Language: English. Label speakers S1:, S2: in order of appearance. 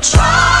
S1: try.